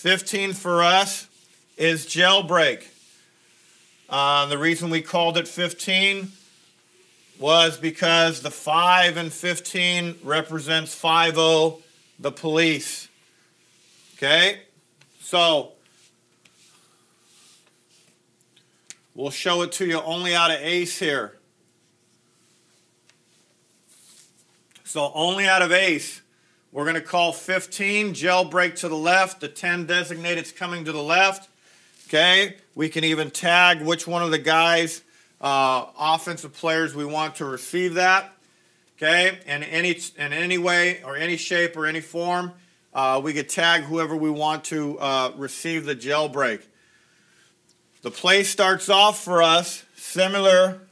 15 for us is jailbreak. Uh, the reason we called it 15 was because the 5 and 15 represents 5 the police. Okay? So, we'll show it to you only out of ace here. So, only out of ace. We're going to call 15, jailbreak to the left, the 10 designated coming to the left. Okay, we can even tag which one of the guys, uh, offensive players, we want to receive that. Okay, in any in any way or any shape or any form, uh, we could tag whoever we want to uh, receive the jailbreak. The play starts off for us similar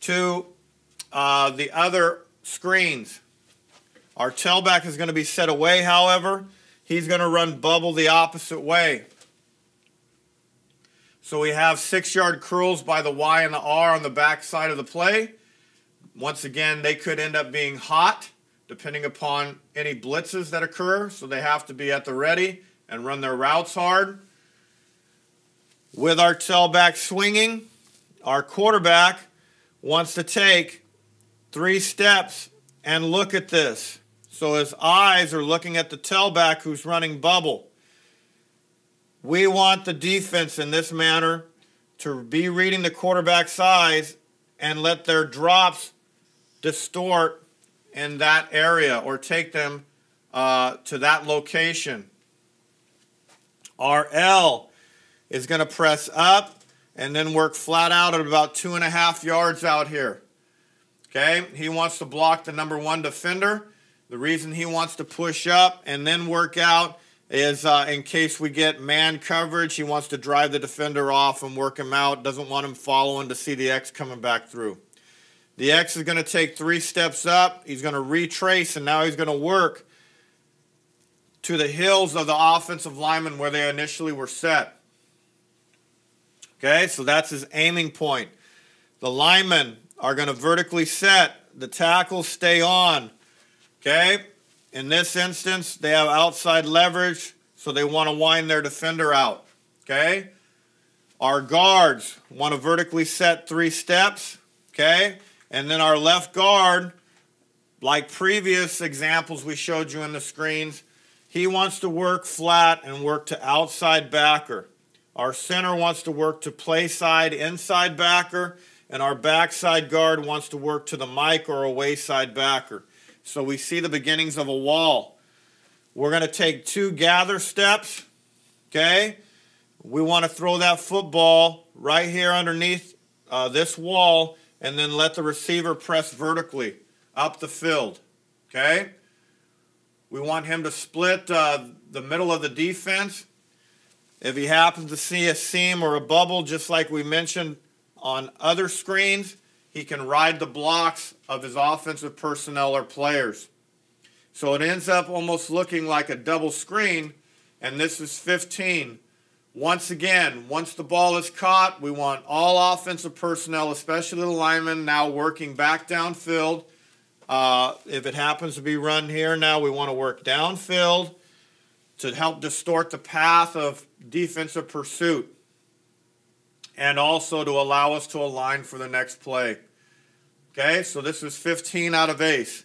to uh, the other screens. Our tailback is going to be set away, however. He's going to run bubble the opposite way. So we have six yard curls by the Y and the R on the back side of the play. Once again, they could end up being hot depending upon any blitzes that occur. So they have to be at the ready and run their routes hard. With our tailback swinging, our quarterback wants to take three steps and look at this. So his eyes are looking at the tailback who's running bubble. We want the defense in this manner to be reading the quarterback's eyes and let their drops distort in that area or take them uh, to that location. Our L is going to press up and then work flat out at about two and a half yards out here. Okay, he wants to block the number one defender. The reason he wants to push up and then work out is uh, in case we get man coverage, he wants to drive the defender off and work him out. Doesn't want him following to see the X coming back through. The X is going to take three steps up. He's going to retrace, and now he's going to work to the hills of the offensive lineman where they initially were set. Okay, so that's his aiming point. The linemen are going to vertically set. The tackles stay on. Okay? In this instance, they have outside leverage, so they want to wind their defender out. Okay? Our guards want to vertically set three steps. Okay? And then our left guard, like previous examples we showed you in the screens, he wants to work flat and work to outside backer. Our center wants to work to play side inside backer, and our backside guard wants to work to the mic or away side backer. So we see the beginnings of a wall. We're going to take two gather steps, okay? We want to throw that football right here underneath uh, this wall and then let the receiver press vertically up the field, okay? We want him to split uh, the middle of the defense. If he happens to see a seam or a bubble, just like we mentioned on other screens, he can ride the blocks of his offensive personnel or players. So it ends up almost looking like a double screen, and this is 15. Once again, once the ball is caught, we want all offensive personnel, especially the linemen, now working back downfield. Uh, if it happens to be run here now, we want to work downfield to help distort the path of defensive pursuit and also to allow us to align for the next play. Okay, so this is 15 out of ace.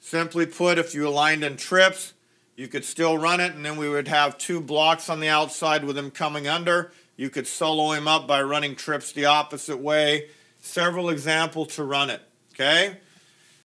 Simply put, if you aligned in trips, you could still run it, and then we would have two blocks on the outside with him coming under. You could solo him up by running trips the opposite way. Several examples to run it. Okay,